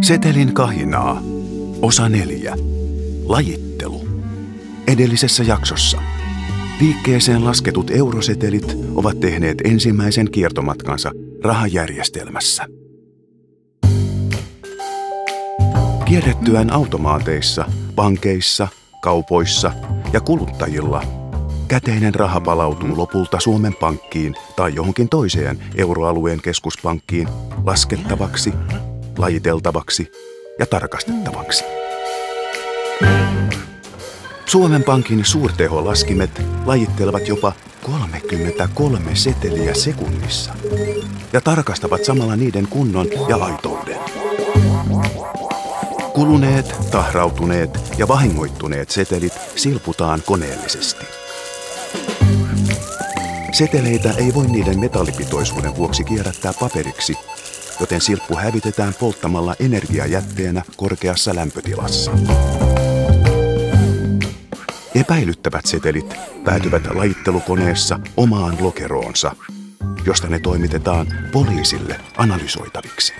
Setelin kahinaa. Osa neljä. Lajittelu. Edellisessä jaksossa. Liikkeeseen lasketut eurosetelit ovat tehneet ensimmäisen kiertomatkansa rahajärjestelmässä. Kierrettyään automaateissa, pankeissa, kaupoissa ja kuluttajilla käteinen raha palautuu lopulta Suomen pankkiin tai johonkin toiseen euroalueen keskuspankkiin laskettavaksi, lajiteltavaksi ja tarkastettavaksi. Suomen Pankin suurteholaskimet lajittelevat jopa 33 seteliä sekunnissa ja tarkastavat samalla niiden kunnon ja aitouden. Kuluneet, tahrautuneet ja vahingoittuneet setelit silputaan koneellisesti. Seteleitä ei voi niiden metallipitoisuuden vuoksi kierrättää paperiksi, joten silppu hävitetään polttamalla energiajätteenä korkeassa lämpötilassa. Epäilyttävät setelit päätyvät lajittelukoneessa omaan lokeroonsa, josta ne toimitetaan poliisille analysoitaviksi.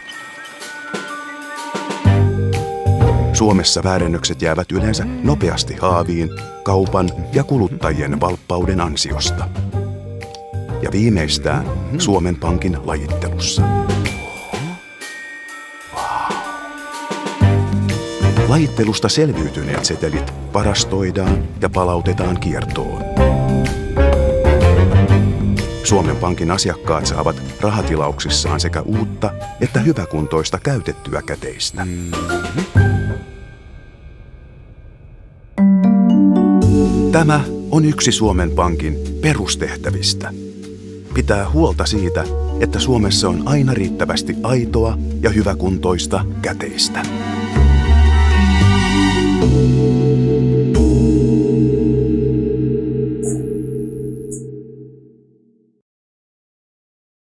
Suomessa väärennökset jäävät yleensä nopeasti haaviin kaupan ja kuluttajien valppauden ansiosta. Ja viimeistään Suomen Pankin lajittelussa. Lajittelusta selviytyneet setelit varastoidaan ja palautetaan kiertoon. Suomen Pankin asiakkaat saavat rahatilauksissaan sekä uutta että hyväkuntoista käytettyä käteistä. Tämä on yksi Suomen Pankin perustehtävistä. Pitää huolta siitä, että Suomessa on aina riittävästi aitoa ja hyväkuntoista käteistä.